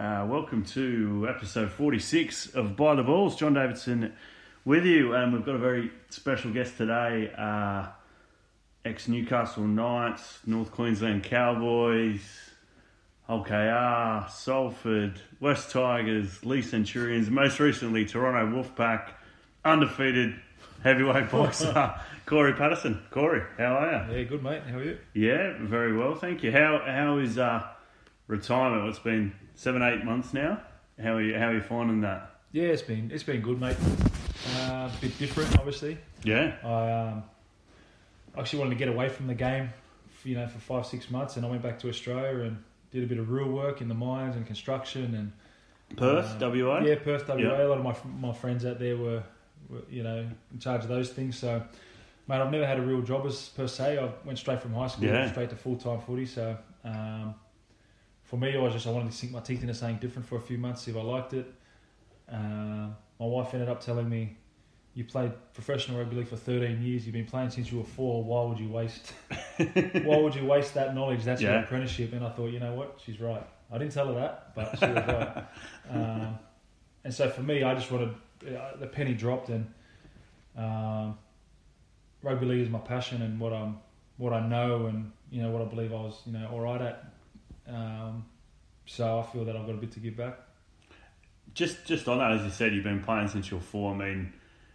Uh, welcome to episode 46 of By the Balls. John Davidson with you, and we've got a very special guest today uh, ex Newcastle Knights, North Queensland Cowboys, Hull KR, Salford, Wests Tigers, Leigh Centurions, most recently Toronto Wolfpack, undefeated heavyweight boxer Cory Paterson. Cory, how are you? Yeah, good mate. How are you? Yeah, very well, thank you. How how is uh, retirement? It's been seven, eight months now. How are you? How are you finding that? Yeah, it's been it's been good, mate. Uh, a bit different, obviously. Yeah. I um, actually wanted to get away from the game, for, you know, for five six months, and I went back to Australia and did a bit of real work in the mines and construction and Perth, uh, WA. Yeah, Perth, WA. Yep. A lot of my my friends out there were, were, you know, in charge of those things. So, mate, I've never had a real job as per se. I went straight from high school yeah. straight to full time footy. So, um, for me, I was just I wanted to sink my teeth into something different for a few months, see if I liked it. Uh, my wife ended up telling me, "You played professional rugby league for 13 years. You've been playing since you were four. Why would you waste? why would you waste that knowledge? That's yeah. your apprenticeship." And I thought, you know what? She's right. I didn't tell her that, but she was right. Um, and so for me, I just wanted uh, the penny dropped, and um, rugby league is my passion and what I'm, what I know, and you know what I believe I was, you know, all right at um, so I feel that I've got a bit to give back. Just just on that, as you said, you've been playing since you were four. I mean,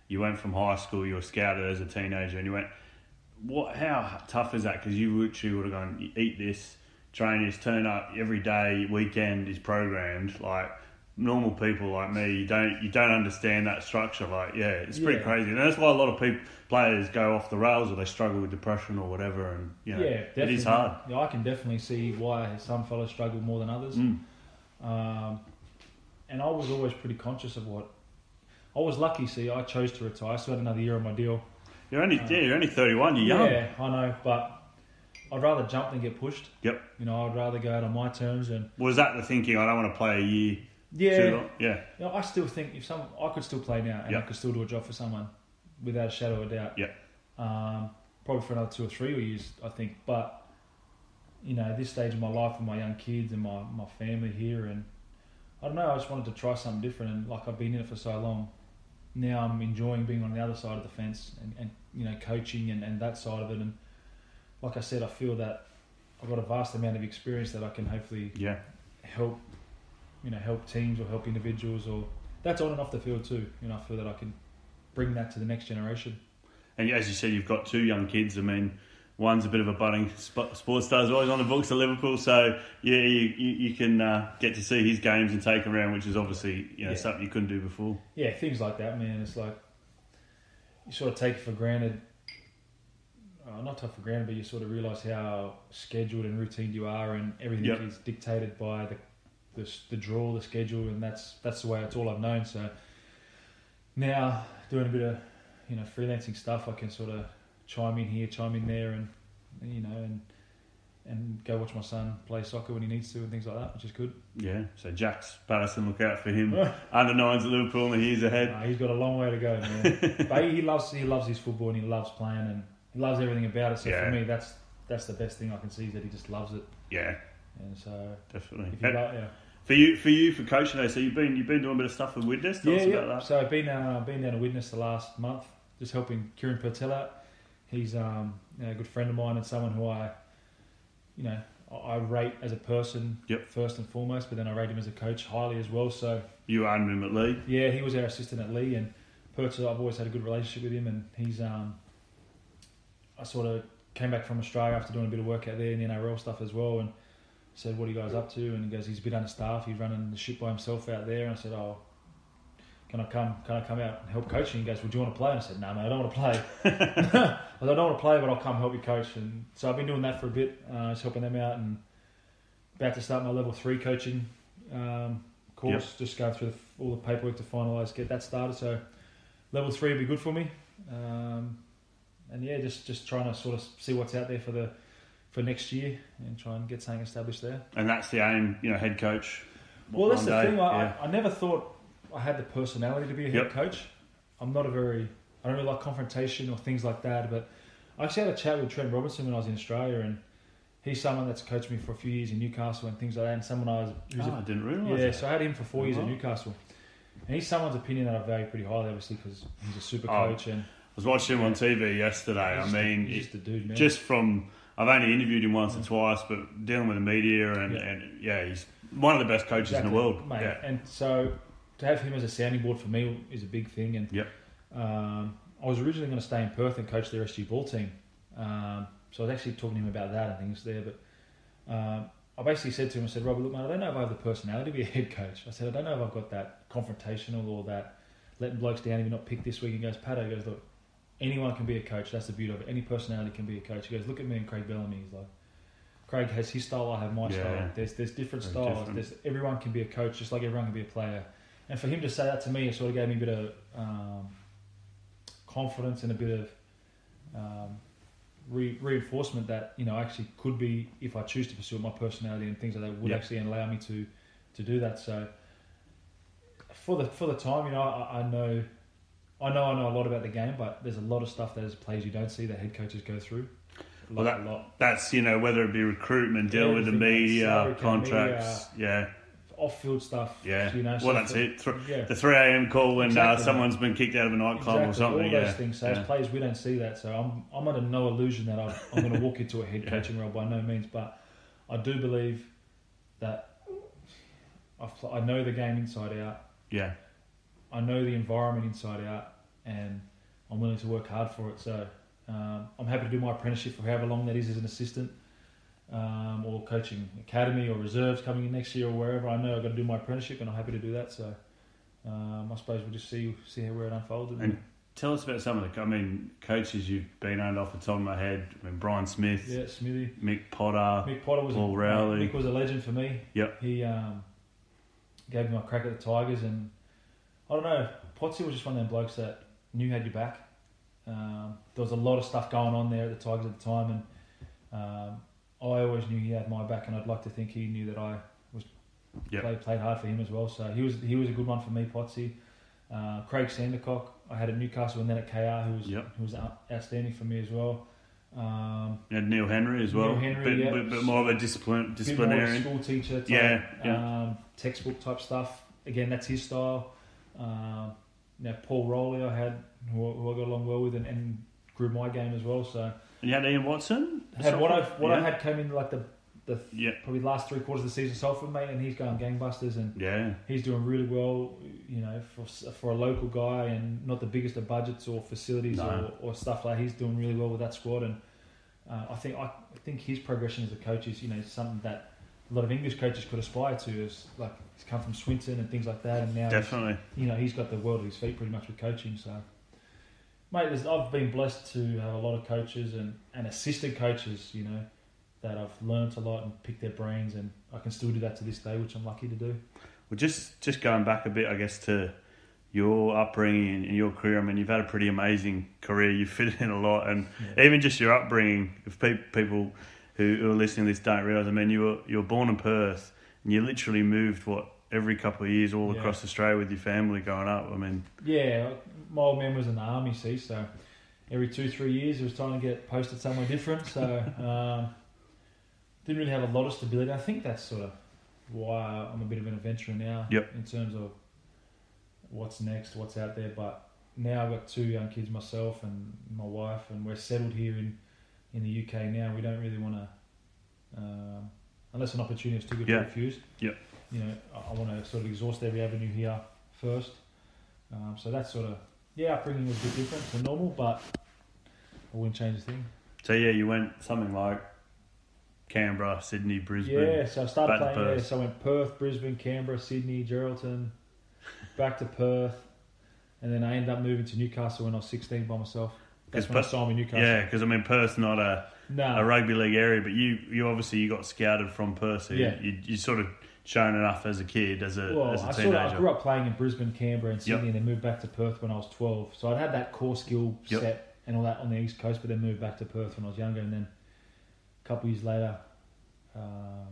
you went from high school, you were scouted as a teenager, and you went. What? How tough is that? Because you literally would have gone, eat this, train this, turn up every day, weekend is programmed. Like normal people like me, you don't you don't understand that structure. Like, yeah, it's pretty yeah. crazy, and that's why a lot of people players go off the rails or they struggle with depression or whatever. And you know, yeah, it is hard. Yeah, I can definitely see why some fellows struggle more than others. Mm. Um, and I was always pretty conscious of what I was lucky. See, I chose to retire. So I still had another year on my deal. You're only uh, yeah, you're only 31. You're young. Yeah, I know, but. I'd rather jump than get pushed. Yep. You know, I'd rather go out on my terms and. Was that the thinking? I don't want to play a year yeah, yeah. You know, I still think if some, I could still play now, and yep. I could still do a job for someone, without a shadow of a doubt. Yeah. Um, probably for another two or three years, I think. But you know, at this stage of my life with my young kids and my my family here, and I don't know, I just wanted to try something different. And like I've been in it for so long, now I'm enjoying being on the other side of the fence and, and you know coaching and, and that side of it. And like I said, I feel that I've got a vast amount of experience that I can hopefully yeah help you know help teams or help individuals or that's on and off the field too. You know, I feel that I can bring that to the next generation. And as you said, you've got two young kids. I mean, one's a bit of a budding sports star, always on the books of Liverpool. So yeah, you you, you can uh, get to see his games and take around, which is obviously you know yeah. something you couldn't do before. Yeah, things like that, man. It's like you sort of take it for granted. Uh, not take for granted, but you sort of realise how scheduled and routine you are, and everything yep. is dictated by the the, the draw, the schedule, and that's that's the way it's all I've known. So now doing a bit of you know freelancing stuff, I can sort of chime in here, chime in there, and you know and and go watch my son play soccer when he needs to and things like that, which is good. Yeah. So Jack's Paterson, look out for him. Under nines at Liverpool in the years ahead. Nah, he's got a long way to go, man. but he loves he loves his football and he loves playing and he loves everything about it. So yeah. for me, that's that's the best thing I can see is that he just loves it. Yeah. And so definitely. If you yeah. For you, for you, for coaching, though, so you've been you've been doing a bit of stuff with Widnes. Tell yeah, yeah. So I've been uh, been down to Widnes the last month, just helping Kieron Purtill out. He's um, a good friend of mine and someone who I, you know, I rate as a person yep. first and foremost, but then I rate him as a coach highly as well. So you owned him at Leigh. Yeah, he was our assistant at Leigh, and Purtill, I've always had a good relationship with him, and he's um, I sort of came back from Australia after doing a bit of work out there in the NRL stuff as well, and said, "What are you guys up to?" And he goes, "He's a bit understaffed. He's running the ship by himself out there." And I said, "Oh, can I come? Can I come out and help coach?" And he goes, "Well, do you want to play?" And I said, "No, mate, I don't want to play. I, said, I don't want to play, but I'll come help you coach." And so I've been doing that for a bit, uh, just helping them out, and about to start my level three coaching um, course. Yep. Just going through the, all the paperwork to finalise, get that started. So level three will be good for me. Um, and yeah, just just trying to sort of see what's out there for the for next year and try and get something established there. And that's the aim, you know, head coach. Well, that's the day. thing. I, yeah. I, never thought I had the personality to be a head yep. coach. I'm not a very, I don't really like confrontation or things like that. But I actually had a chat with Trent Robinson when I was in Australia, and he's someone that's coached me for a few years in Newcastle and things like that. And someone I was, oh, I didn't realise. Yeah, that. so I had him for four Oh, years at. Newcastle, and he's someone's opinion that I value pretty highly, obviously, because he's a super Oh, coach and I was watching him on TV yesterday. I mean, just, just a dude, just from I've only interviewed him once or twice, but dealing with the media and Yeah. and yeah, he's one of the best coaches in the world. mate. Yeah, And so to have him as a sounding board for me is a big thing. And Yep. um, I was originally going to stay in Perth and coach the SG ball team. Um, so I was actually talking to him about that and things there. But um, I basically said to him, I said, Robert, look, man, I don't know if I have the personality to be a head coach. I said, I don't know if I've got that confrontational or that letting blokes down if you're not picked this week. He goes, Pat, he goes, look, anyone can be a coach. That's the beauty of it. Any personality can be a coach. He goes, look at me and Craig Bellamy. He's like, Craig has his style, I have my Yeah. style. There's there's different Very styles. different. There's everyone can be a coach, just like everyone can be a player. And for him to say that to me, it sort of gave me a bit of um, confidence and a bit of um, re- reinforcement that you know I actually could be if I choose to pursue it, my personality and things like that would Yeah. actually allow me to to do that. So for the for the time, you know, I, I know. I know I know a lot about the game, but there's a lot of stuff that as players you don't see that head coaches go through. A Well, that- lot. that's you know whether it be recruitment, dealing with the media, salary cap, contracts. Yeah, off-field stuff. yeah. You know, well, that's it. Th- Yeah. the three a.m. call when uh, Exactly. someone's been kicked out of a nightclub or something. All yeah, those things. So yeah. as players, we don't see that. So I'm, I'm under no illusion that I'm, I'm going to walk into a head Yeah. coaching role by no means. But I do believe that I've, I know the game inside out. yeah. I know the environment inside out, and I'm willing to work hard for it. So um, I'm happy to do my apprenticeship for however long that is as an assistant, um, or coaching academy or reserves coming in next year or wherever. I know I've got to do my apprenticeship, and I'm happy to do that. So um, I suppose we'll just see see where it unfolds. And Tell us about some of the. I mean, coaches you've been owned off the top of my head. I mean, Brian Smith, yeah, Smithy. Mick Potter. Mick Potter was Paul a, Rowley. Mick was a legend for me. Yep. He um, gave me my crack at the Tigers, and I don't know. Potsy was just one of them blokes that knew had your back. Um, there was a lot of stuff going on there at the Tigers at the time, and um, I always knew he had my back, and I'd like to think he knew that I was Yep. played played hard for him as well. So he was he was a good one for me, Potsy. Uh, Craig Sandercock, I had at Newcastle and then at KR, who was Yep. who was outstanding for me as well. Um, You had Neil Henry as well. Neil Henry, bit, yeah. bit, bit more of a discipline, of a disciplinarian. school teacher type, Yeah, Um, textbook type stuff. Again, that's his style. Um, now Paul Rowley, I had who, who I got along well with, and, and grew my game as well. So And you had Ian Watson. had what I what I had came in like the the Yeah, probably last three quarters of the season, so for me, and he's going gangbusters, and yeah, he's doing really well. You know, for for a local guy, and not the biggest of budgets or facilities No. or, or stuff like. He's doing really well with that squad, and uh, I think I think his progression as a coach is you know something that lot of English coaches could aspire to. Is like he's come from Swinton and things like that, and now definitely. you know he's got the world at his feet pretty much with coaching. So, mate, there's, I've been blessed to have a lot of coaches and, and assistant coaches. You know that I've learnt a lot and picked their brains, and I can still do that to this day, which I'm lucky to do. Well, just just going back a bit, I guess to your upbringing and your career. I mean, you've had a pretty amazing career. You fit in a lot, and Yeah. even just your upbringing. If pe- people who, who are listening to this don't realise, I mean, you were you were born in Perth, and you literally moved what every couple of years all Yeah. across Australia with your family growing up. I mean, Yeah, my old man was in the army, see, so every two, three years he was trying to get posted somewhere different. So um, didn't really have a lot of stability. I think that's sort of why I'm a bit of an adventurer now Yep. in terms of what's next, what's out there. But now I've got two young kids myself and my wife, and we're settled here in, in the UK now. We don't really want to, um, unless an opportunity is too good Yeah. to refuse. Yeah. You know, I, I want to sort of exhaust every avenue here first. Um, so that's sort of yeah, upbringing was a bit different to normal, but I wouldn't change a thing. so yeah, you went something like Canberra, Sydney, Brisbane. Yeah, so I started playing there. Perth. So I went Perth, Brisbane, Canberra, Sydney, Geraldton, back to Perth, and then I ended up moving to Newcastle when I was 16 by myself. That's when I Perth- signed with Newcastle. Yeah, because I mean Perth's not a, no, a rugby league area, but you, you obviously you got scouted from Perth, so Yeah. you, you, sort of shown enough as a kid, as a well, as a I teenager. sort of I grew up playing in Brisbane, Canberra, and Sydney, Yep. and then moved back to Perth when I was 12. So I'd had that core skill Yep. set and all that on the east coast, but then moved back to Perth when I was younger, and then a couple of years later, um,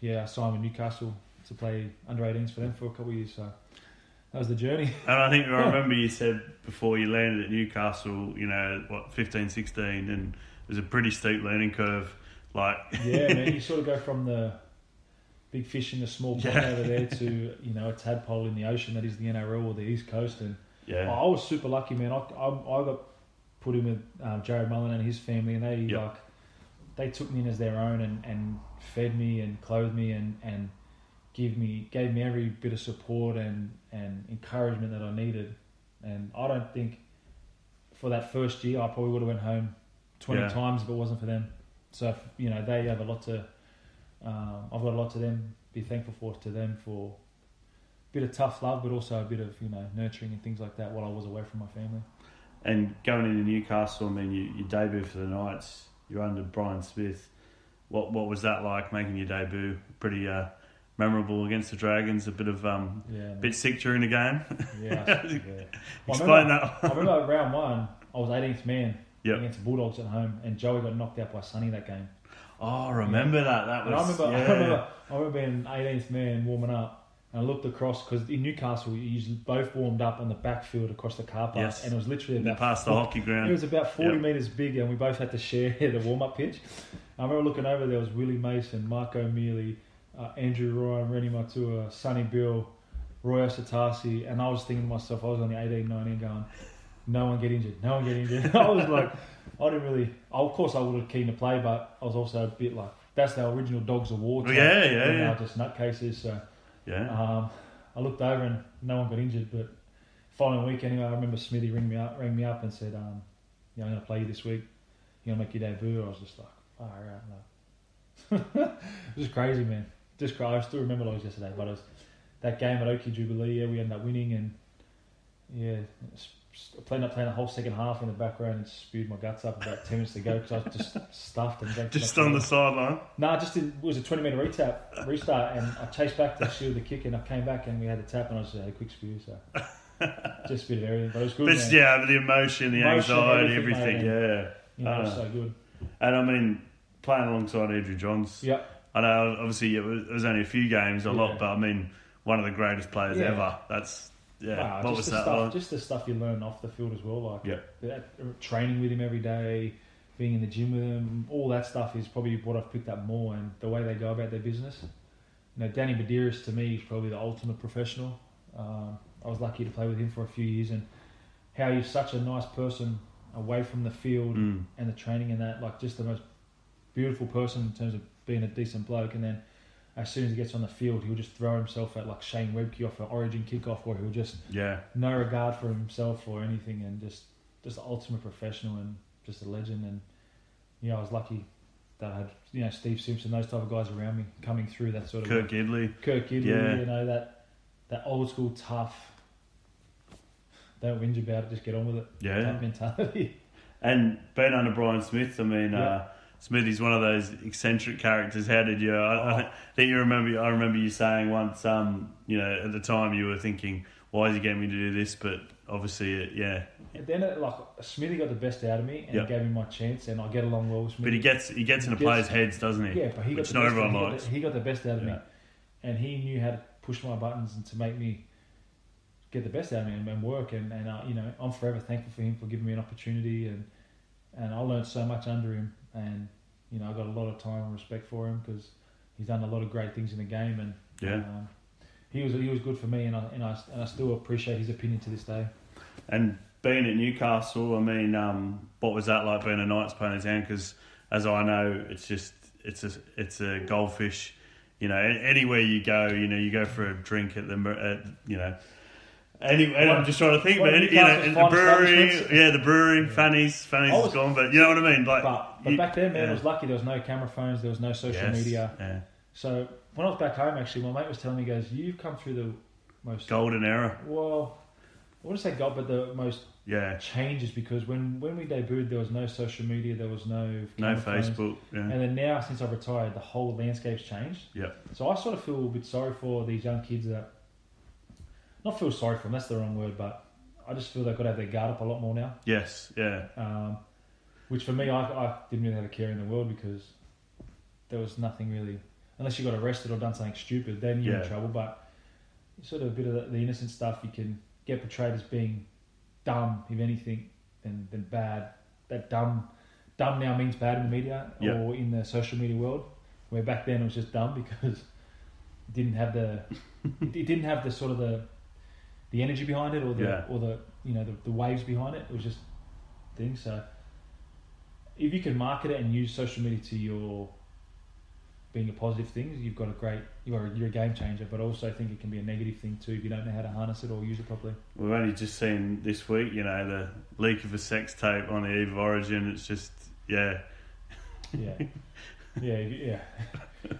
yeah, I signed with Newcastle to play under 18s for them for a couple of years. So that was the journey. And I think I remember you said before you landed at Newcastle, you know, what, 15, 16, and it was a pretty steep learning curve. Like yeah, man, you sort of go from the big fish in the small pond Yeah. over there to you know a tadpole in the ocean that is the NRL or the East Coast, and yeah, I was super lucky, man. I, I, I got put in with um, Jarrod Mullen and his family, and they Yep. like they took me in as their own and, and fed me and clothed me and, and give me gave me every bit of support and, and encouragement that I needed. And I don't think for that first year I probably would have went home twenty Yeah. times if it wasn't for them. So you know they have a lot to. Um, I've got a lot to them be thankful for to them for a bit of tough love, but also a bit of you know nurturing and things like that while I was away from my family. and going into Newcastle, I mean, you, you debut for the Knights. You're under Brian Smith. What what was that like making your debut? Pretty uh, memorable against the Dragons. A bit of um, Yeah, bit sick during the game. yeah. yeah. Well, I Explain remember, I remember round one, I was 18th man Yep. against the Bulldogs at home, and Joey got knocked out by Sonny that game. Oh, I remember that. That And I remember, yeah. I remember, I remember being 18th man warming up, and I looked across because in Newcastle you usually both warmed up on the backfield across the car park, Yes. and it was literally about past the hockey ground. It was about 40 Yep. metres big, and we both had to share the warm up pitch. I remember looking over, there was Willie Mason, Mark O'Meley, uh, Andrew Ryan, Reni Maitua, Sonny Bill, Roy Asotasi, and I was thinking to myself, I was only 18, 19, going, no one get injured, no one get injured. I was like, I didn't really, of course I would have keen to play, but I was also a bit like, that's the original Dogs of War. Oh, yeah, yeah, They're now yeah. just nutcases, so. yeah. Um, I looked over and no one got injured, but following week anyway, I remember Smithy rang me up, rang me up and said, um, "Yeah, I'm going to play you this week. You're going to make your debut." I was just like, "Far out, no." it was crazy, man. Just cra I still remember it was yesterday, but it was that game at Oki Jubilee. Yeah, we ended up winning, and yeah, s- s- I played up playing the whole second half in the background and spewed my guts up about ten minutes to go because I was just stuffed and Just on the sideline. No, just did, it was a 20 metre retap, restart, and I chased back to shield the kick, and I came back and we had a tap, and I just had a quick spew, so just a bit of everything, but it was good. But yeah, the emotion, the Emotion, anxiety, everything, everything. mate. Yeah. you know, it was Ah. so good. And I mean, playing alongside Andrew Johns. Yeah, I know, obviously, it was, it was only a few games, a Yeah. lot, but I mean, one of the greatest players Yeah. ever. That's yeah. Wow, what just was the that stuff, just the stuff you learn off the field as well, like Yeah. that, training with him every day, being in the gym with him, all that stuff is probably what I've picked up more, and the way they go about their business. You know, Danny Buderus to me is probably the ultimate professional. Um, I was lucky to play with him for a few years, and how he's such a nice person away from the field Mm. and the training and that, like just the most beautiful person in terms of being a decent bloke. And then as soon as he gets on the field, he'll just throw himself at like Shane Webcke off an Origin kickoff, or he'll just Yeah. no regard for himself or anything, and just just the ultimate professional and just a legend. And you know, I was lucky that I had you know Steve Simpson, those type of guys around me coming through that sort of Kurt Gidley. Kurt Gidley, Yeah. you know that that old school tough. Don't whinge about it, just get on with it. Yeah. Mentality. And being under Brian Smith, I mean, Yeah. uh, Smithy's one of those eccentric characters. How did you? I. I think you remember. I remember you saying once, um, you know, at the time you were thinking, "Why is he getting me to do this?" But obviously, it, yeah. And then it, like Smithy got the best out of me and Yeah. gave me my chance, and I get along well with Smithy. But he gets he gets into Gets- players' heads, doesn't he? yeah, but he got the best, he got the- he got the best out of me, and he knew how to push my buttons and to make me get the best out of me and, and work. And, and uh, you know, I'm forever thankful for him for giving me an opportunity, and and I learned so much under him, and you know, I got a lot of time and respect for him because he's done a lot of great things in the game, and Yeah. um, he was he was good for me, and I and I and I still appreciate his opinion to this day. And being at Newcastle, I mean, um, what was that like being a Knights player in town? Because as I know, it's just it's a it's a goldfish. You know, anywhere you go, you know, you go for a drink at the at, you know. Any, and I'm just trying to think, One but of you know, the fine brewery, yeah, the brewery, Yeah. Fanny's, Fanny's I is was- gone, but you know what I mean. Like, But but you- back then, man, yeah. I was lucky. There was no camera phones. There was no social yes, media. yeah. So when I was back home, actually, my mate was telling me, he "Goes, you've come through the most golden era, well, I wouldn't say God, but the most yeah, changes because when when we debuted, there was no social media, there was no no phones. Facebook, yeah, and then now since I've retired, the whole landscape's changed. Yeah. So I sort of feel a bit sorry for these young kids that, not feel sorry for them. That's the wrong word, but I just feel they've got to have their guard up a lot more now. yes, yeah, Um, which for me, I, I didn't really have a care in the world because there was nothing really, unless you got arrested or done something stupid, then you're Yeah. in trouble. But sort of a bit of the, innocent stuff you can get portrayed as being dumb, if anything, than, than bad. That dumb dumb now means bad in the media Yeah. or in the social media world. Where back then it was just dumb because it didn't have the it didn't have the sort of the the energy behind it or the Yeah. or the you know the, the waves behind it. It was just things. So if you can market it and use social media to your being a positive thing, you've got a great you're a, you're a game changer. But also I think it can be a negative thing too if you don't know how to harness it or use it properly. We've only just seen this week, you know, the leak of a sex tape on the eve of Origin. It's just, yeah, Yeah. Yeah, yeah.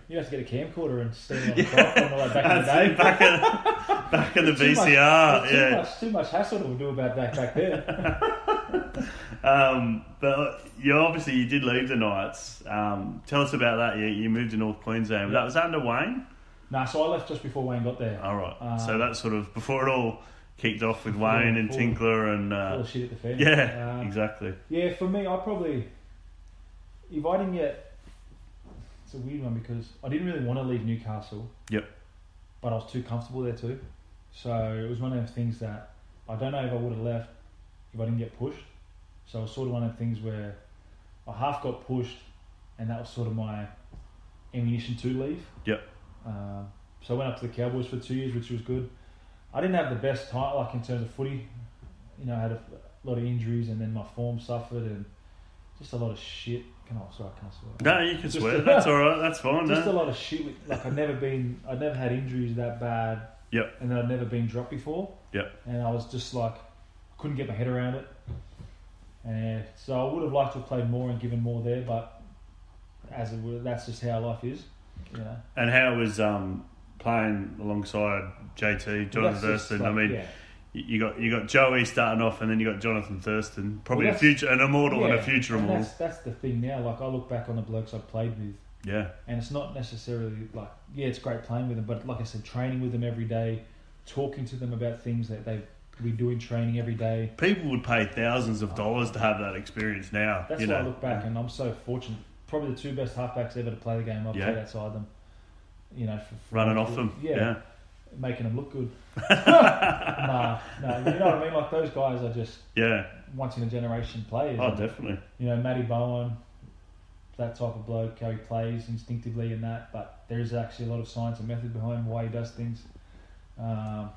You have to get a camcorder and stand on the top on the way back in the day. back in, back in the Too much- VCR, too yeah. much, too much hassle to do about that back then. Um, but you obviously you did leave the Knights. Um, tell us about that. You, you moved to North Queensland. Yeah. That was under Wayne. nah, so I left just before Wayne got there. All right. Um, so that's sort of before it all kicked off with Wayne and before- Tinkler and All uh, shit at the fan. yeah, Um, exactly. Yeah, for me, I probably if I didn't get it's a weird one because I didn't really want to leave Newcastle. Yep. But I was too comfortable there too, so it was one of those things that I don't know if I would have left if I didn't get pushed. So it was sort of one of the things where I half got pushed, and that was sort of my ammunition to leave. Yep. Um, so I went up to the Cowboys for two years, which was good. I didn't have the best time, like in terms of footy. You know, I had a lot of injuries, and then my form suffered, and just a lot of shit. Can I? Sorry, I can't swear. No, you can Just- swear. That's all right. That's fine. Just a lot of shit. With, like I've never been, I've never had injuries that bad. Yep. And I'd never been dropped before. Yep. And I was just like, couldn't get my head around it. And so I would have liked to have played more and given more there, but as it that's just how life is. You know. And how was um, playing alongside JT, just Thurston? I mean, yeah. You got you got Joey starting off, and then you got Jonathan Thurston, probably Well, a future, an immortal and a future and immortal. That's, that's the thing now. Like I look back on the blokes I've played with, Yeah, and it's not necessarily like yeah, it's great playing with them, but like I said, training with them every day, talking to them about things that they we do in training every day. people would pay thousands of dollars to have that experience now. That's you why know, I look back, and I'm so fortunate. Probably the two best halfbacks ever to play the game. I've Yeah. played outside them. You know, for, for running off them. Yeah, Yeah, making them look good. nah, nah, you know what I mean. Like those guys are just yeah. once in a generation players. Oh, And, definitely. you know, Matty Bowen, that type of bloke, how he plays instinctively and that, but there is actually a lot of science and method behind why he does things. Um,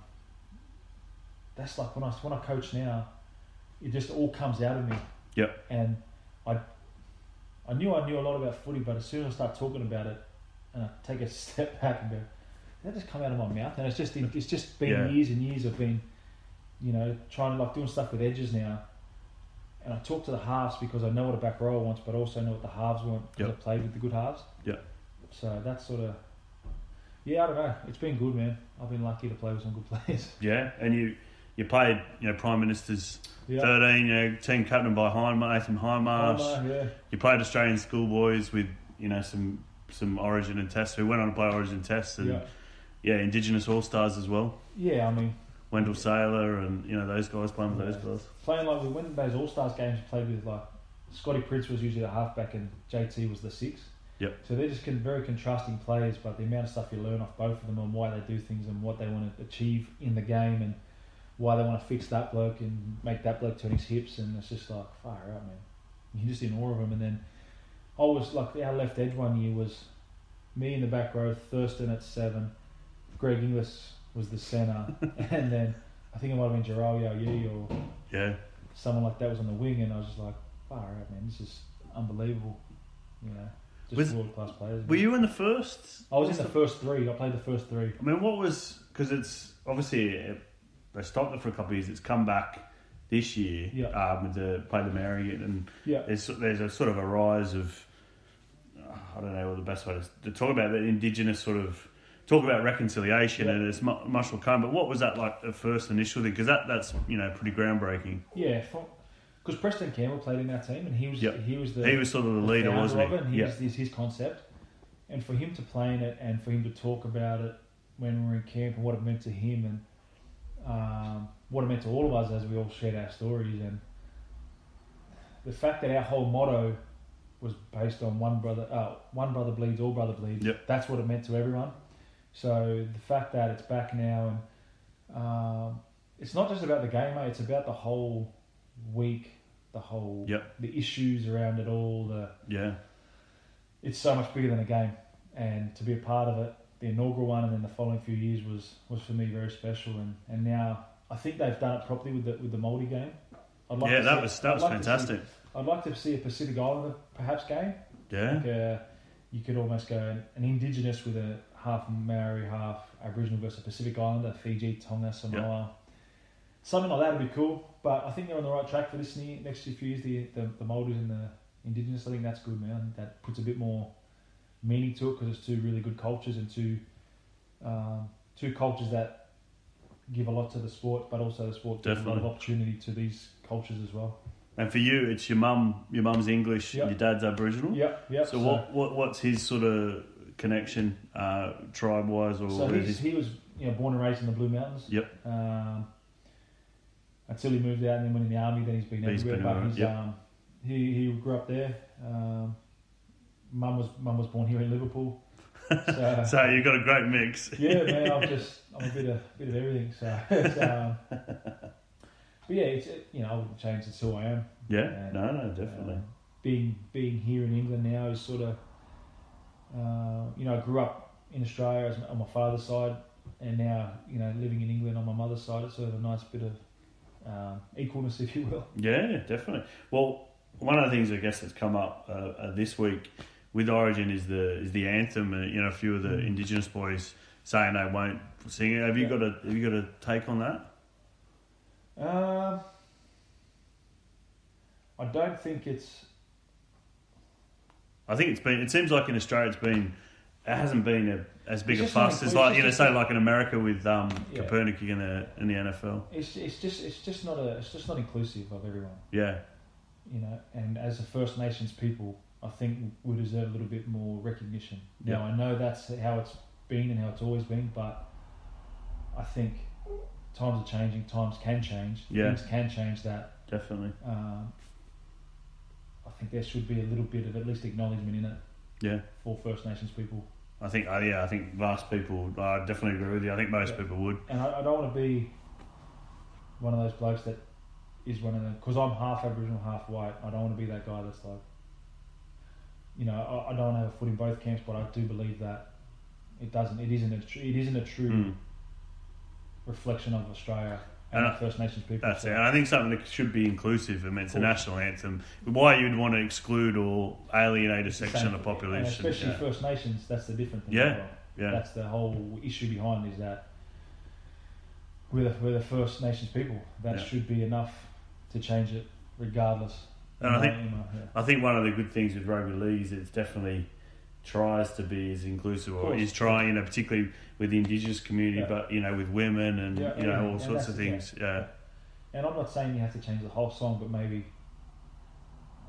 that's like when I when I coach now, it just all comes out of me. Yep. And I, I knew I knew a lot about footy, but as soon as I start talking about it, and I take a step back and go, that just come out of my mouth, and it's just it's just been Yeah. years and years of been, you know, trying to like doing stuff with edges now. And I talk to the halves because I know what a back rower wants, but also know what the halves want because Yep. I played with the good halves. Yep. So that's sort of, yeah, I don't know. It's been good, man. I've been lucky to play with some good players. Yeah, and you you played, you know, Prime Minister's Yeah. thirteen, you know, team captain by Hindmarsh, Nathan Hindmarsh. Yeah. You played Australian schoolboys with, you know, some some Origin and Tests. Who went on to play Origin Tests and yeah. Yeah, Indigenous All Stars as well. Yeah, I mean, Wendell Sailor and you know those guys playing with those guys. playing like we win those All Stars games. Played with like Scotty Prince was usually the halfback and JT was the six. Yep. So they're just very contrasting players, but the amount of stuff you learn off both of them and why they do things and what they want to achieve in the game and why they want to fix that bloke and make that bloke turn his hips and it's just like fire out, man. You just in awe of them. And then I was like our left edge one year was me in the back row, Thurston at seven, Greg Inglis was the centre, and then I think it might have been Jharal Yow Yeh or Yeah, someone like that was on the wing, and I was just like, far out, man, this is unbelievable. You know, just world class players. were you in the first? I was in the first three. I played the first three. I mean, what was because it's obviously it, they stopped it for a couple of years. It's come back this year Yeah. um, with the play the Mary and Yeah, there's there's a sort of a rise of I don't know what the best way to, to talk about the indigenous sort of talk about reconciliation Yeah. and it's mu- much will come. But what was that like the first initial thing? Because that that's you know pretty groundbreaking. yeah. Because Preston Campbell played in our team, and he was Yep. he was the he was sort of the leader, wasn't he? it, and he yeah, was his, his concept. And for him to play in it, and for him to talk about it when we were in camp, and what it meant to him, and um, what it meant to all of us as we all shared our stories, and the fact that our whole motto was based on one brother, uh, one brother bleeds, all brother bleeds. Yep. That's what it meant to everyone. So the fact that it's back now, and um, it's not just about the game, mate. It's about the whole week the whole Yep. the issues around it all. The Yeah. it's so much bigger than a game, and to be a part of it, the inaugural one, and then the following few years was was for me very special. And, and now I think they've done it properly with the with the multi game. I'd yeah, to that see- was that I'd was like to see- fantastic. I'd like to see a Pacific Islander perhaps game. Yeah. Like uh, you could almost go an indigenous with a half Maori, half Aboriginal versus Pacific Islander, Fiji, Tonga, Samoa. Something like that would be cool. But I think they're on the right track for this ne- next few years. The the, the Māoris and the indigenous. I think that's good, man. I think that puts a bit more meaning to it because it's two really good cultures and two um, two cultures that give a lot to the sport, but also the sport gives a lot of opportunity to these cultures as well. And for you, it's your mum. Your mum's English. Yep. Your dad's Aboriginal. Yep, yep. So, what, what what's his sort of connection, uh, tribe wise, or So he's, he was you know, born and raised in the Blue Mountains. Yep. Um, until he moved out and then went in the army, then he's been He's everywhere. been but he's, yep. um, he he grew up there. Um, mum was mum was born here in Liverpool. So, So you've got a great mix. yeah, man, I'm just I'm a bit of bit of everything. So, um, but yeah, it's you know I wouldn't change. It's who I am. Yeah. And, No, no, definitely. um, being being here in England now is sort of, uh, you know, I grew up in Australia as, on my father's side, and now you know living in England on my mother's side. It's sort of a nice bit of um, equalness, if you will. Yeah, definitely. Well, one of the things I guess that's come up uh, uh, this week with Origin is the is the anthem. And you know, a few of the Mm. Indigenous boys saying they won't sing it. Have you Yeah. got a Have you got a take on that? Um, I don't think it's I think it's been. It seems like in Australia, it's been. It hasn't been a, as big a fuss as like you know, say like in America with um, Yeah. Kaepernick in the in the NFL. it's it's just it's just not a it's just not inclusive of everyone. Yeah, you know, and as a First Nations people, I think we deserve a little bit more recognition. Now, I know that's how it's been and how it's always been, but I think times are changing. Times can change. Yeah. Things can change. That definitely. um, I think there should be a little bit of at least acknowledgement in it Yeah, for First Nations people. I think. Uh, yeah, I think vast people. I definitely agree with you. I think most Yeah. people would. And I, I don't want to be one of those blokes that is one of the because I'm half Aboriginal, half white. I don't want to be that guy that's like, you know, I, I don't want to have a foot in both camps, but I do believe that it doesn't. It isn't a. Tr- it isn't a true Mm. reflection of Australia and And First Nations people. That's So- it. And I think something that should be inclusive. I mean, it's a national anthem. Why you'd want to exclude or alienate a section of the population? especially yeah. First Nations. That's the different thing. Yeah. yeah. That's the whole issue behind is that we're the, we're the First Nations people. That Yeah. should be enough to change it, regardless. And I think- my- in my- yeah. I think one of the good things with rugby league is it's definitely tries to be as inclusive or is trying, you know, particularly with the indigenous community, Yeah. but you know, with women and Yeah, you know, yeah, all sorts of things. Yeah. And I'm not saying you have to change the whole song, but maybe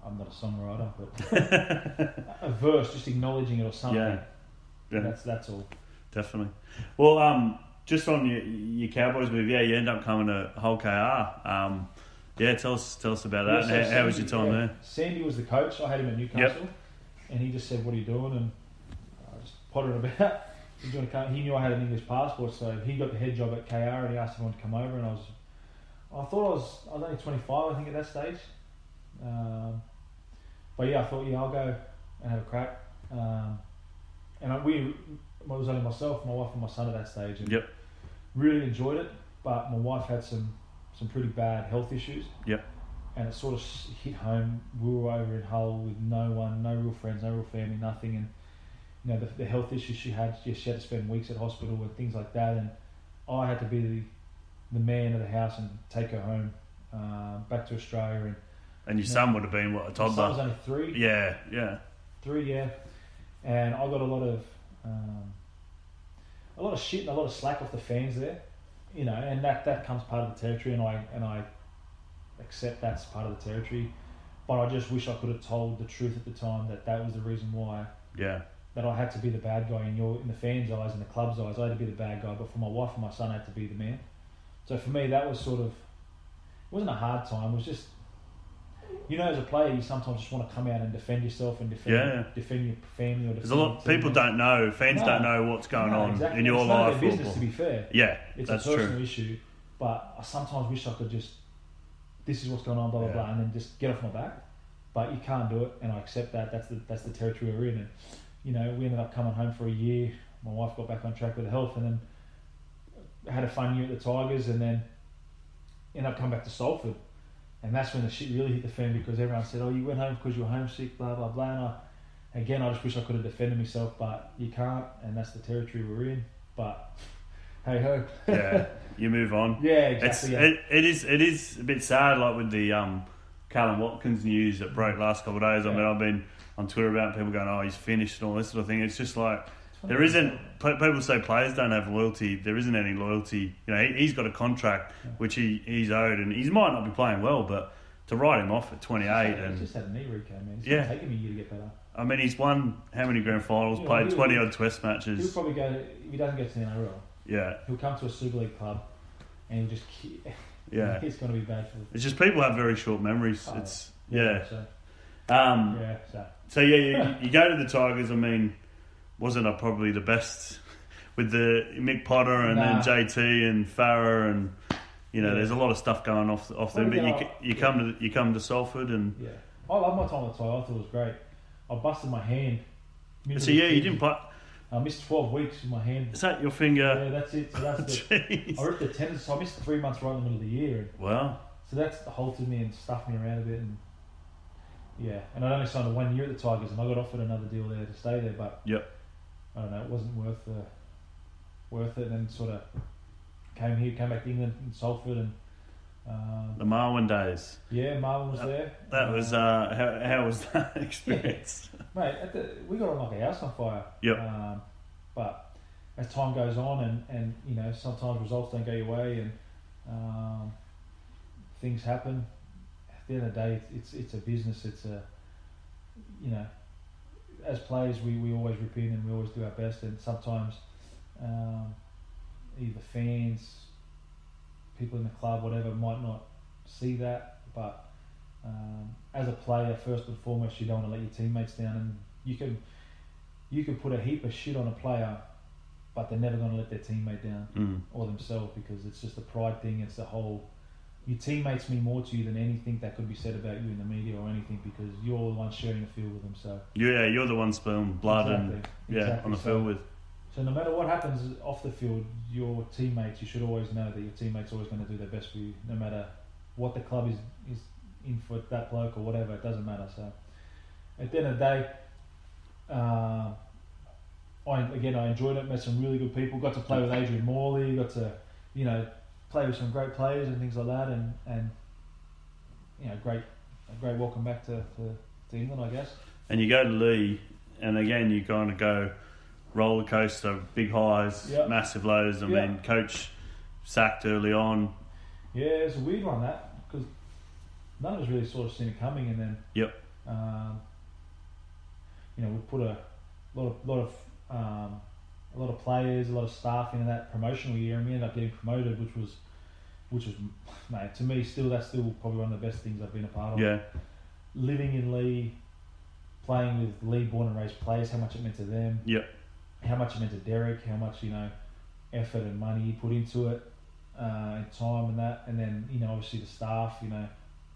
I'm not a songwriter, but a verse just acknowledging it or something. Yeah. Yeah. That's that's all. Definitely. Well, um, just on your, your Cowboys move, yeah, you end up coming to Hull KR. Um, yeah, tell us tell us about that. So how, how was your time there? Sandy was the coach. I had him at Newcastle, and he just said, "What are you doing?" And I just pottered about. He, doing a car- he knew I had an English passport, so he got the head job at KR, and he asked everyone to come over. And I was, I thought I was, I was only 25, I think, at that stage. Um, but yeah, I thought, yeah, I'll go and have a crack. Um, and I, we, it was only myself, my wife, and my son at that stage. And Yep. Really enjoyed it, but my wife had some some pretty bad health issues. Yep. And it sort of hit home. We were over in Hull with no one, no real friends, no real family, nothing. And you know the, the health issues she had, she she had to spend weeks at hospital and things like that. And I had to be the, the man of the house and take her home uh, back to Australia. And And your Yeah. son would have been what a my son was only three, Yeah, yeah, three, yeah. And I got a lot of um, a lot of shit and a lot of slack off the fans there, you know, and that that comes part of the territory, and I and I accept that's part of the territory. But I just wish I could have told the truth at the time that that was the reason why yeah, that I had to be the bad guy in your in the fans' eyes and the club's eyes. I had to be the bad guy, but for my wife and my son, I had to be the man. So for me, that was sort of it wasn't a hard time. It was just you know, as a player, you sometimes just want to come out and defend yourself and defend Yeah. defend your family or defend There's a lot. People don't know. Fans No. don't know what's going No, on exactly. in your it's life. Their or- business, to be fair. yeah, It's a personal true. issue, but I sometimes wish I could just this is what's going on, blah blah yeah. blah, and then just get off my back. But you can't do it, and I accept that. That's the that's the territory we're in, and you know we ended up coming home for a year. My wife got back on track with her health, and then had a fun year at the Tigers, and then ended up coming back to Salford, and that's when the shit really hit the fan because everyone said, "Oh, you went home because you were homesick," blah blah blah. And I, again, I just wish I could have defended myself, but you can't, and that's the territory we're in. But hey ho. yeah, you move on. Yeah, exactly. Yeah. It, it is it is a bit sad, like with the um, Kallum Watkins news that broke last couple of days. I mean, I've been on Twitter about people going, "Oh, he's finished" and all this sort of thing. It's just like there isn't. People say players don't have loyalty. There isn't any loyalty. You know, he, has got a contract yeah. which he, he's owed, and he might not be playing well, but to write him off at 28 and just had a knee recap, man. It's yeah, taking me a year to get better. I mean, he's won how many grand finals? Know, played 20 odd Test matches. He'll probably go if he doesn't get to the NRL. Yeah, he'll come to a Super League club, and he'll just. Yeah, it's going to be bad for. It's just people have very short memories. Oh, it's yeah. Yeah. So. Um, yeah. So. so yeah, you, you go to the Tigers. I mean, wasn't I probably the best with the Mick Potter and nah. then JT and Farah and you know, yeah. there's a lot of stuff going off off there. But you, you come yeah. to you come to Salford and yeah, I love my time at Tigers. I thought it was great. I busted my hand. So yeah, you didn't play. I missed 12 weeks with my hand. Is that your finger? Yeah, that's it. So that's the, I ripped the tendon, so I missed three months right in the middle of the year. Wow. So that's halted me and stuffed me around a bit, and yeah, and I only signed a one year at the Tigers, and I got offered another deal there to stay there, but yep. I don't know, it wasn't worth the worth it, and then sort of came here, came back to England in Salford, and um, the Marwan days. Yeah, Marwan was that, there. That uh, was uh, how, how was that experience? Yeah. Mate, the, we got on like a house on fire. Yep. Um, but as time goes on, and, and you know sometimes results don't go your way, and um, things happen. At the end of the day, it's it's a business. It's a you know, as players, we, we always rip in and we always do our best, and sometimes um, either fans, people in the club, whatever, might not see that. But um, as a player, first and foremost, you don't want to let your teammates down, and you can you can put a heap of shit on a player, but they're never going to let their teammate down mm. or themselves because it's just a pride thing. It's the whole your teammates mean more to you than anything that could be said about you in the media or anything because you're the one sharing the field with them. So yeah, you're the one spilling blood exactly. and yeah exactly. on the field with. So no matter what happens off the field, your teammates, you should always know that your teammates are always going to do their best for you, no matter what the club is is in for that bloke or whatever. It doesn't matter. So at the end of the day, uh, I again I enjoyed it. Met some really good people. Got to play with Adrian Morley. Got to you know play with some great players and things like that. And and you know great a great welcome back to, to, to England, I guess. And you go to Leigh, and again you kind of go roller coaster, big highs, yep. massive lows. I yep. mean, coach sacked early on. Yeah, it's a weird one that because none of us really sort of seen it coming, and then yep, um, you know, we put a lot of lot of um, a lot of players, a lot of staff into that promotional year, and we ended up getting promoted, which was which was mate to me still that's still probably one of the best things I've been a part of. Yeah, living in Leigh. playing with Leigh born and raised players, how much it meant to them. Yep how much it meant to Derek, how much you know effort and money he put into it, uh, and time and that, and then you know obviously the staff, you know,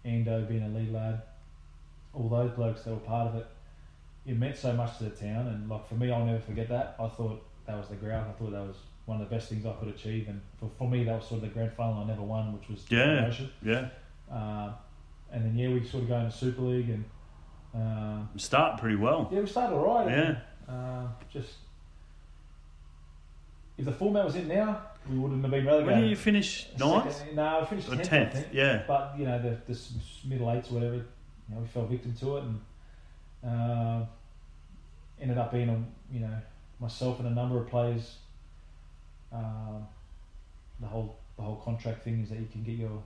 Ando being a lead lad, all those blokes that were part of it, it meant so much to the town, and like for me, I'll never forget that. I thought that was the ground. I thought that was one of the best things I could achieve, and for, for me, that was sort of the grand final I never won, which was yeah, promotion. yeah. Uh, and then yeah, we sort of go into Super League and uh, start pretty well. Yeah, we started all right. Yeah. And, uh, just if the format was in now, we wouldn't have been relegated. When did you finish ninth? no, we finished tenth. tenth yeah. But you know the, the middle eights or whatever, you know, we fell victim to it and uh, ended up being a you know myself and a number of players. Um, the whole the whole contract thing is that you can get your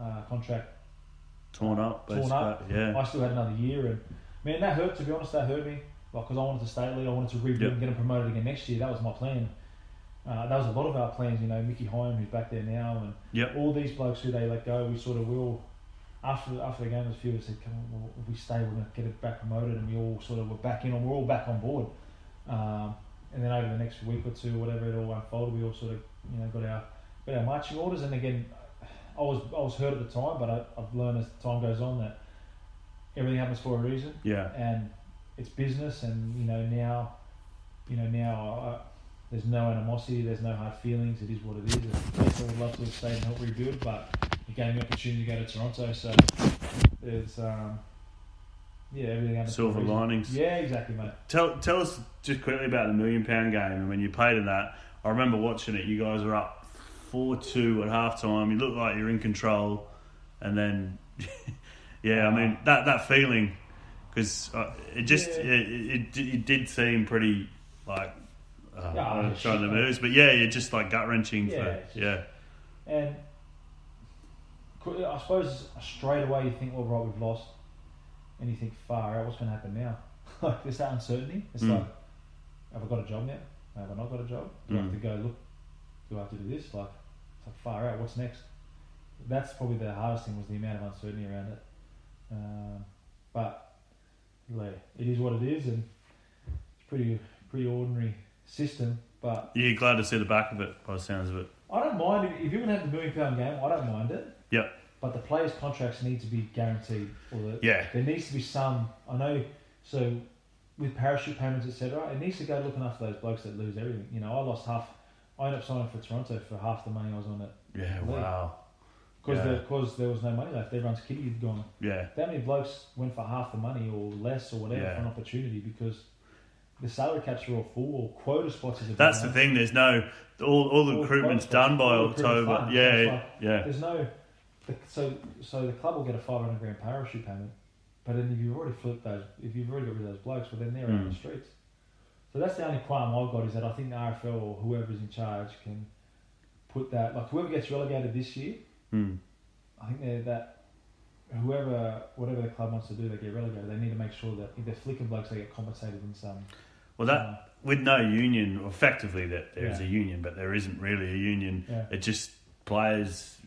uh, contract torn up. Torn up. Yeah. I still had another year, and man, that hurt. To be honest, that hurt me like because I wanted to stay at Leigh, I wanted to rebuild yep. and get them promoted again next year. That was my plan. Uh, that was a lot of our plans, you know. Micky Higham, who's back there now, and yep. all these blokes who they let go, we sort of will. After after the game, a few of us said, "Come on, well, if we stay, we're going to get it back promoted," and we all sort of were back in, and we're all back on board. Um, and then over the next week or two, whatever it all unfolded, we all sort of you know got our got our marching orders. And again, I was I was hurt at the time, but I, I've learned as time goes on that everything happens for a reason. Yeah. And it's business, and you know now, you know now. I, there's no animosity, there's no hard feelings. It is what it is. I would love to have stayed and help rebuild, but it gave me the opportunity to go to Toronto. So there's, um, yeah, everything a Silver linings. Yeah, exactly, mate. Tell tell us just quickly about the million pound game and when you played in that. I remember watching it. You guys were up four two at half time. You looked like you're in control, and then yeah, I mean that that feeling because uh, it just Yeah. it, it it did seem pretty like. Uh, Yeah, I'm trying to moves, but yeah, you're just like gut wrenching. Yeah, for, yeah, And I suppose straight away you think, well, right, we've lost, and you think, far out, what's going to happen now? Like there's that uncertainty. It's Mm. like, have I got a job now? Have I not got a job? Do I have to Mm. go look? Do I have to do this? Like, it's like far out. What's next? That's probably the hardest thing was the amount of uncertainty around it. Um, but like, it is what it is, and it's pretty pretty ordinary system. But you're glad to see the back of it by the sounds of it. I don't mind if, if you're going to have the million pound game. I don't mind it. Yep. But the players' contracts need to be guaranteed, or the, Yeah, there needs to be some. I know. So with parachute payments, etc., it needs to go looking after those blokes that lose everything. You know, I lost half. I ended up signing for Toronto for half the money I was on it yeah, wow, because Yeah. because there was no money left. Everyone's kitty had gone. yeah, That many blokes went for half the money or less or whatever Yeah. for an opportunity because the salary caps are all full or quota spots. That's the thing. There's no all, all the recruitment's done by October. Yeah, It's like- yeah, There's no, so so the club will get a 500 grand parachute payment, but then if you've already flipped those, if you've already got rid of those blokes, well then they're out on Mm. the streets. So that's the only qualm I've got is that I think the RFL or whoever's in charge can put that like whoever gets relegated this year, Hmm. I think they're that whoever whatever the club wants to do, they get relegated. They need to make sure that if they're flicking blokes, they get compensated in some. Well, that um, with no union, effectively that there is Yeah. a union, but there isn't really a union. yeah, It just players,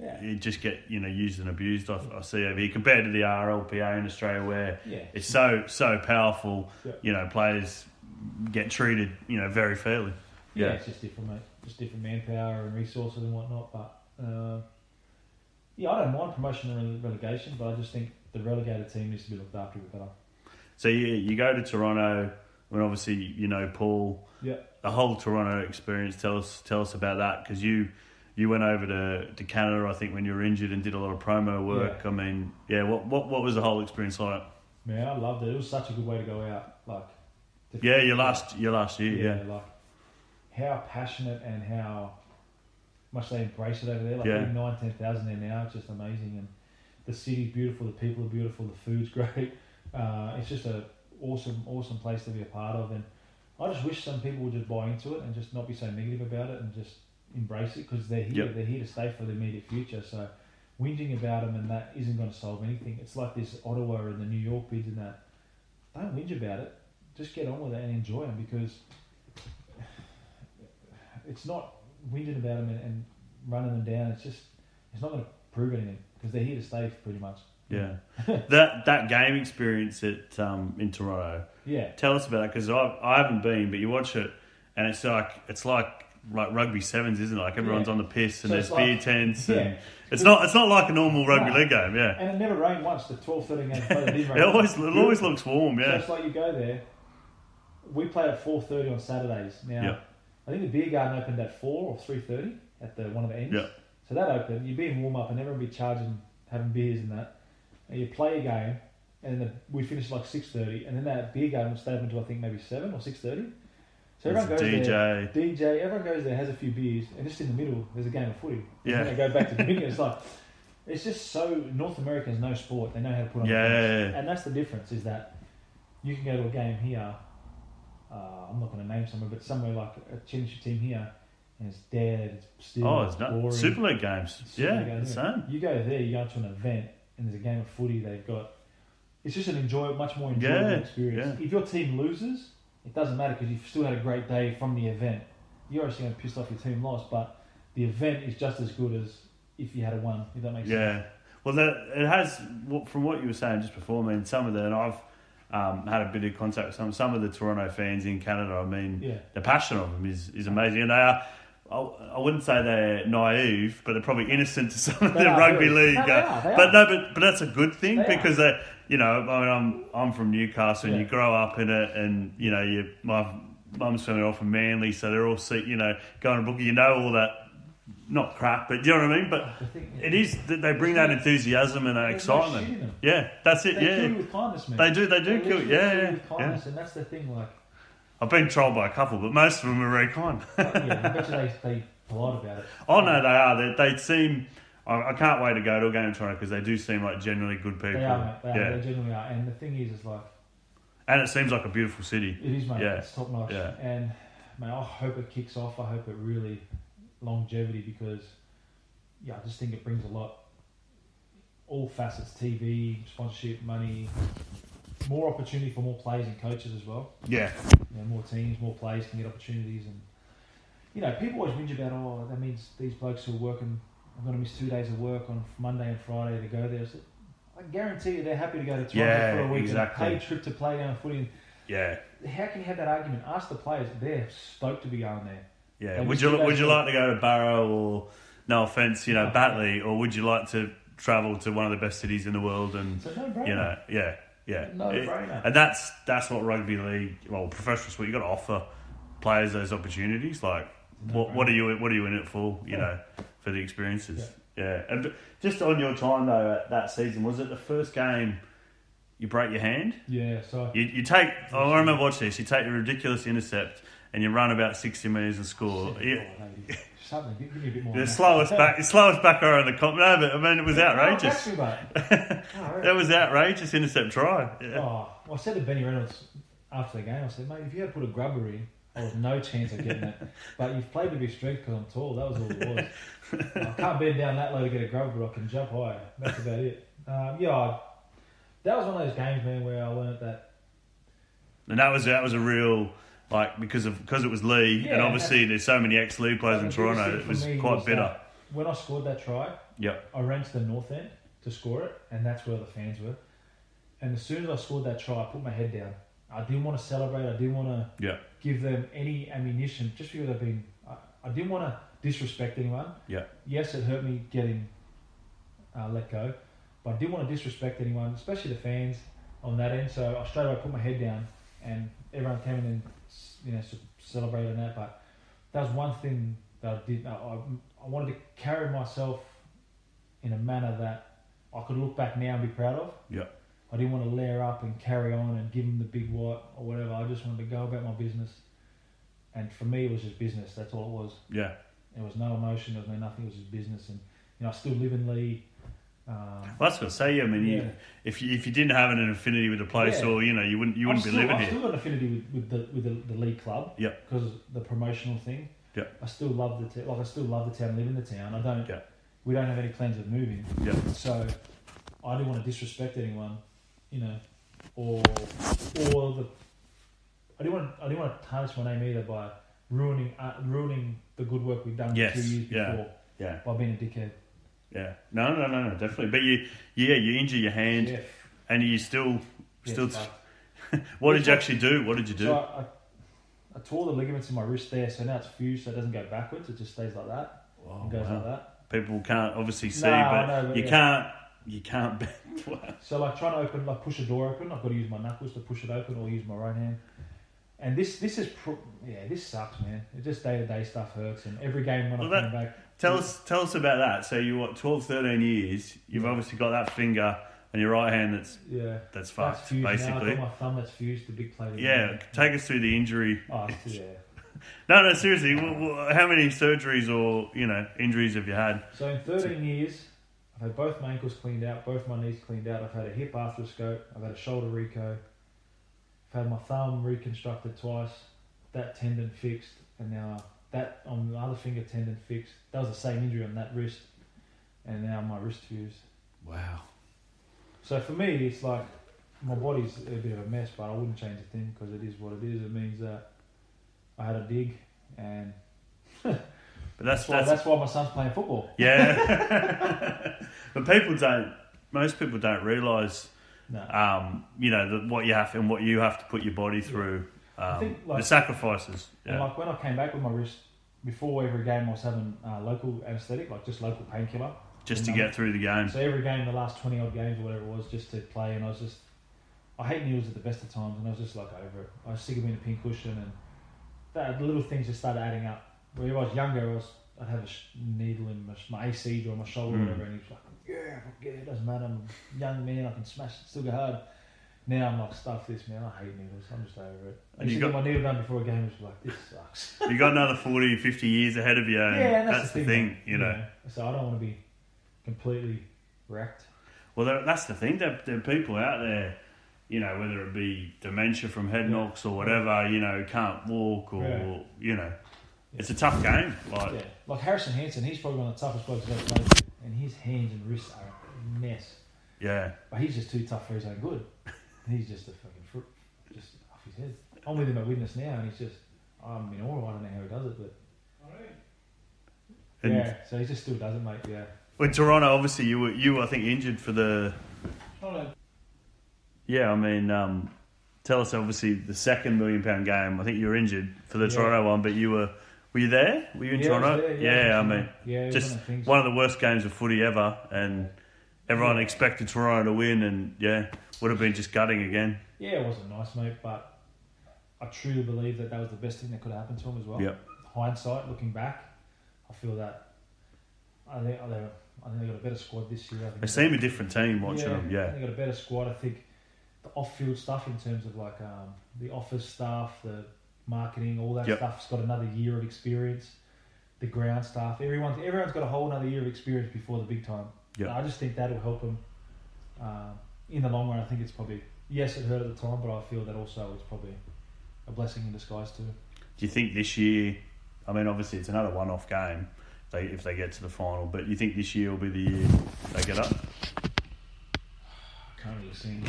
yeah, it just get you know used and abused. I, I see over here compared to the RLPA in Australia, where yeah. it's so so powerful. Yeah. You know, players get treated you know very fairly. Yeah, Yeah. it's just different, mate. Just different manpower and resources and whatnot. But uh, yeah, I don't mind promotion and relegation, but I just think the relegated team needs to be looked after a bit better. So you you go to Toronto when obviously you know Paul. Yeah. The whole Toronto experience. Tell us tell us about that because you you went over to, to Canada I think when you were injured and did a lot of promo work. I mean, yeah. What what what was the whole experience like? Man, I loved it. It was such a good way to go out. Like, Yeah, your last your last year. Yeah. like how passionate and how much they embrace it over there. Like Yeah. nine, ten thousand there now. It's just amazing, and the city's beautiful. The people are beautiful. The food's great. Uh, it's just a awesome, awesome place to be a part of. And I just wish some people would just buy into it and just not be so negative about it and just embrace it because they're here. Yep. They're here to stay for the immediate future. So whinging about them and that isn't going to solve anything. It's like this Ottawa and the New York bids and that. Don't whinge about it. Just get on with it and enjoy them because it's not whinging about them and, and running them down. It's just it's not going to prove anything because they're here to stay pretty much. Yeah. that that game experience at um, in Toronto. Yeah. Tell us about it because I I haven't been, but you watch it and it's like it's like like rugby sevens, isn't it? Like everyone's Yeah. on the piss and So there's like- beer tents Yeah. and it's not it's not like a normal rugby No. league game. Yeah. And it never rained once. The 12, 13 games played, it. It always it always looks warm. So Yeah. it's like you go there. We play at four thirty on Saturdays. Now, Yeah. I think the beer garden opened at four or three thirty at the one of the ends. Yeah. So that opened. You'd be in warm up, and everyone would be charging, having beers and that. And you play a game, and the, we finish like six thirty, and then that beer garden would stay open until I think maybe seven or six thirty. So everyone goes there. DJ. DJ, everyone goes there, has a few beers, and just in the middle, there's a game of footy. Yeah. then they go back to the drinking. It's like, it's just so North Americans know sport. They know how to put on. Yeah. games. And that's the difference is that you can go to a game here. Uh, I'm not going to name somewhere, but somewhere like a championship team here, and it's dead. It's still. Oh, it's not boring. Super League games. Super yeah, League games, the same. You go there, you go to an event, and there's a game of footy. They've got. It's just an enjoy, much more enjoyable Yeah, experience. If your team loses, it doesn't matter because you've still had a great day from the event. You're obviously going to piss off your team lost, but the event is just as good as if you had a won. If that makes sense. Yeah. Well, that, it has, from what you were saying just before, I mean, some of the, and I've um, had a bit of contact with some, some of the Toronto fans in Canada. I mean, Yeah. the passion of them is, is amazing. And they are, I, I wouldn't say they're naive, but they're probably innocent to some of the rugby league. No, they are, they but are. no, but but that's a good thing They because they, you know, I mean, I'm I'm from Newcastle, and Yeah. you grow up in it, and you know, you my mum's family are all from Manly, so they're all see, you know, going to bookie, you know, all that. Not crap, but do you know what I mean? But The thing- it is that they bring that enthusiasm and that There's excitement. Yeah, that's it. They yeah, kill you with kindness, man. They do- they do They kill- yeah, kill you yeah, with kindness, and that's the thing. Like, I've been trolled by a couple, but most of them are very kind. Oh, yeah, I bet you they they polite about it. Oh no, they are. They, they seem. I, I can't wait to go to a game in Toronto because they do seem like generally good people. They are, mate. They, are, yeah, they genuinely are. And the thing is, is like, and it seems like a beautiful city. it is, mate. Yeah. It's top notch. Yeah. And man, I hope it kicks off. I hope it really longevity because, yeah, I just think it brings a lot. All facets, TV, sponsorship, money, more opportunity for more players and coaches as well. Yeah, you know, more teams, more players can get opportunities, and you know, people always whinge about, oh, that means these blokes who are working, I'm going to miss two days of work on Monday and Friday to go there. I I guarantee you, they're happy to go to Toronto Yeah, for a week exactly. and a paid trip to play down footy. yeah, how can you have that argument? Ask the players; they're stoked to be going there. Yeah. Would you would you like to go to Barrow or no offense, you know, No. Batley, or would you like to travel to one of the best cities in the world and no you know, yeah, yeah. No It- brainer. and that's that's what rugby league, well, professional sport, you got to offer players those opportunities. Like, what what are you what are you in it for? You Yeah. know, for the experiences. Yeah. And just on your time though, at that season, was it the first game you break your hand? Yeah, so You, you take. Oh, I remember watching this. You take a ridiculous intercept and you run about sixty meters and score. You, lady. Something, give, give me a bit more. the slowest back, slowest back row in the comp. No, but I mean it was Oh, outrageous. catch me, mate. Oh, That was outrageous intercept try. Yeah. Oh, well, I said to Benny Reynolds after the game, I said, mate, if you had put a grubber in, there was no chance of getting it. But you've played to your strength because I'm tall. That was all it was. I can't bend down that low to get a grubber, but I can jump higher. That's about it. Um, yeah, I, that was one of those games, man, where I learned that. And that was that was a real like because of because it was Leigh Yeah, and obviously there's so many ex Leigh players in Toronto. It was quite was bitter. When I scored that try, Yep. I ran to the north end to score it, and that's where the fans were. And as soon as I scored that try, I put my head down. I didn't want to celebrate. I didn't want to Yeah. give them any ammunition just because I've been. I, I didn't want to disrespect anyone. Yeah. Yes, it hurt me getting uh, let go, but I didn't want to disrespect anyone, especially the fans on that end. So I straight away put my head down, and everyone came in and you know c- celebrated that. But that was one thing that I did. I, I, I wanted to carry myself in a manner that I could look back now and be proud of. Yeah. I didn't want to layer up and carry on and give them the big what or whatever. I just wanted to go about my business. And for me, it was just business. That's all it was. Yeah. There was no emotion. There was no nothing. It was just business. And you know, I still live in Leigh. Um, Well, that's what I say. I mean, Yeah. you, if you, if you didn't have an affinity with the place, Yeah. or you know, you wouldn't you wouldn't I've be still, living I've here. still got an affinity with, with the with the, the Leigh club. Yeah. Because the promotional thing. Yeah. I still love the t- like I still love the town. Live in the town. I don't. Yeah. We don't have any plans of moving. Yeah. So I didn't want to disrespect anyone, you know, or or the. I didn't want. I didn't want to tarnish my name either by ruining uh, ruining the good work we've done Yes, two years yeah. before Yeah. by being a dickhead. Yeah. No, no, no, no, definitely. But you, yeah, you injure your hand, Yeah. and you still, Yeah, still. it's what did you actually do? What did you do? So I, I, I tore the ligaments in my wrist there, so now it's fused, so it doesn't go backwards. It just stays like that. And goes wow. like that. People can't obviously see, No, but, know, but you yeah. can't. You can't. Wow. So like trying to open, like push a door open, I've got to use my knuckles to push it open, or use my right hand. And this, this is, pro- yeah, this sucks, man. It just day to day stuff hurts, and every game when Well, I'm that- coming back, Tell us, tell us about that. So you what, 12, 13 years. You've obviously got that finger and your right hand that's yeah, that's that's fucked, fused now. I've basically. got my thumb that's fused, the big plate. Yeah, take us through the injury. Oh, yeah. No, no, seriously. How many surgeries or you know injuries have you had? So in 13 years, I've had both my ankles cleaned out, both my knees cleaned out. I've had a hip arthroscope. I've had a shoulder reco. I've had my thumb reconstructed twice. That tendon fixed, and now that on the other finger tendon fixed. That was the same injury on that wrist, and now my wrist fused. Wow. So for me, it's like my body's a bit of a mess, but I wouldn't change a thing because it is what it is. It means that I had a dig, and But that's that's why, that's, that's why my son's playing football. yeah. but people don't. Most people don't realise, No. um, you know, the, what you have and what you have to put your body through. Um, think, like- the sacrifices. And Yeah. like when I came back with my wrist before every game I was having uh, local anaesthetic, like just local painkiller. Just to get through the game. So every game, the last twenty odd games or whatever it was, just to play, and I was just, I hate needles at the best of times, and I was just like over it. I was sick of being a pincushion, and that little things just started adding up. When I was younger, I was I'd have a sh- needle in my, my AC joint, my shoulder, or Mm. whatever, and he's like, yeah, yeah, it doesn't matter. I'm a young man, I can smash it, still go hard. Now I'm like, stuff this, man. I hate needles. I'm just over it. I And used you to got- get my needle done before a game. It's like this sucks. you got another 40, 50 years ahead of you. And yeah, and that's, the thing, you know. So I don't want to be completely wrecked. Well, there, that's the thing. There, there are people out there, you know, whether it be dementia from head knocks or whatever, you know, can't walk or, Yeah. you know, it's a tough game. Like, Yeah, like Harrison Hansen, he's probably one of the toughest blokes I've ever played with, and his hands and wrists are a mess. yeah. But he's just too tough for his own good. He's just a fucking fruit, just off his head. I'm with him at Widnes now, and he's just, I'm in awe. I don't know how he does it, but And yeah. So he just still does it, mate. Yeah. in Toronto, obviously, you were, you were, I think, injured for the. Yeah, I mean, um, tell us obviously the second million pound game. I think you were injured for the Yeah. Toronto one, but you were. Were you there? Were you in yeah, I was Toronto? there, yeah, I was mean, yeah, just one of the things. one of the worst games of footy ever, and everyone Yeah. expected Toronto to win, and yeah, would have been just gutting again. Yeah, it wasn't nice, mate, but I truly believe that that was the best thing that could happen to him as well. Yep. Hindsight, looking back, I feel that I think I think I think they got a better squad this year. I think They seem a different team watching them. I Yeah, they got a better squad. I think the off-field stuff in terms of like um, the office staff, the marketing, all that Yep. stuff's got another year of experience. The ground staff, everyone, everyone's got a whole another year of experience before the big time. And I just think that'll help them um, in the long run. I think it's probably yes, it hurt at the time, but I feel that also it's probably a blessing in disguise too. Do you think this year? I mean, obviously it's another one-off game. If they if they get to the final, but you think this year will be the year they get up? I can't really see.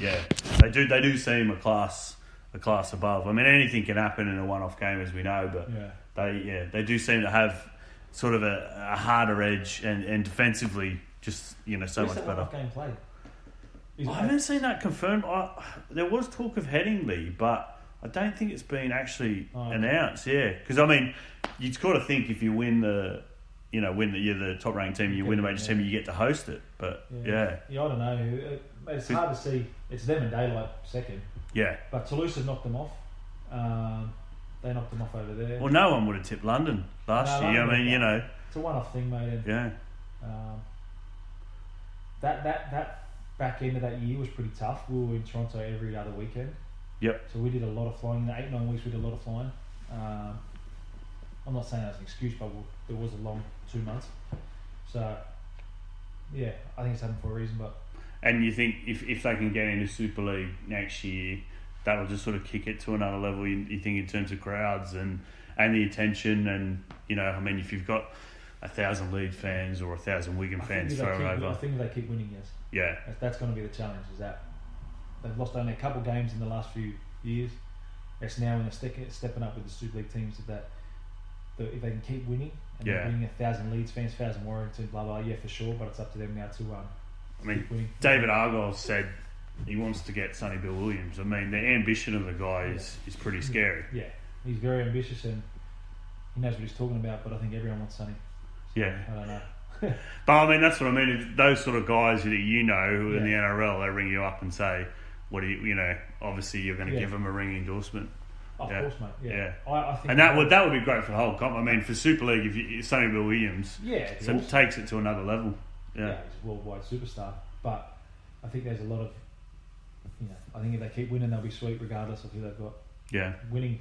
Yeah, they do. They do seem a class a class above. I mean, anything can happen in a one-off game, as we know, but Yeah, they yeah they do seem to have sort of a, a harder edge and, and defensively just you know so Where's much better. game played. Is I haven't seen that confirmed. I, there was talk of Headingley, but I don't think it's been actually Oh, announced. Yeah, because I mean, you've got to think if you win the, you know, win the you're the top ranked team, you win the major yeah. team, you get to host it. But yeah, yeah, I don't know. It's hard to see. It's them and daylight second. yeah. But Toulouse have knocked them off. Um, they knocked them off over there. Well, no one would have tipped London last No, year. I mean, you know, It's a one-off thing, mate. And, yeah, um, that that that back end of that year was pretty tough. We were in Toronto every other weekend. Yep. So we did a lot of flying. In the eight nine weeks, we did a lot of flying. Um, I'm not saying that's an excuse, but we- there was a long two months. So yeah, I think it's happened for a reason. But and you think if if they can get into Super League next year, that'll just sort of kick it to another level. You, you think in terms of crowds and and the attention, and you know, I mean, if you've got a thousand Leeds fans or a thousand Wigan I fans think, if they thrown keep, I over, think they keep winning, yes. yeah, That's, that's going to be the challenge. Is that they've lost only a couple games in the last few years. It's now when they're stepping, stepping up with the Super League teams. That the, if they can keep winning and Yeah. they're winning a thousand Leeds fans, thousand Warrington, blah blah. Yeah, for sure. But it's up to them now to um, I mean. David Argyle said he wants to get Sonny Bill Williams. I mean, the ambition of the guy is, is pretty scary. Yeah, he's very ambitious and he knows what he's talking about. But I think everyone wants Sonny. Yeah. I don't know. But I mean, that's what I mean. Those sort of guys that you know who are in the NRL, they ring you up and say, "What do you, you know?" Obviously, you're going to Yeah. give them a ring endorsement, Of Yeah. course, mate. Yeah, Yeah. I, I think and that would that would be great for the whole comp. I mean, for Super League, if you, Sonny Bill Williams yeah, so awesome. takes it to another level. yeah. Yeah, he's a worldwide superstar. But I think there's a lot of, you know, I think if they keep winning, they'll be sweet regardless of who they've got. yeah, Winning,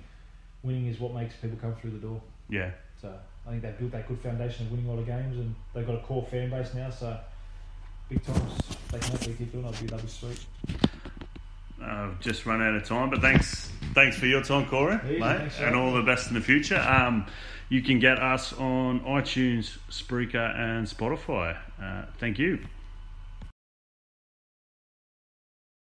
winning is what makes people come through the door. yeah. So I think they've built that good foundation of winning a lot of games, and they've got a core fan base now. So big times, they can hopefully keep doing. That'll be that'll be sweet. I've just run out of time, but thanks, thanks for your time, Cory, Easy, mate, thanks, and all the best in the future. Um, you can get us on iTunes, Spreaker, and Spotify. Uh, thank you.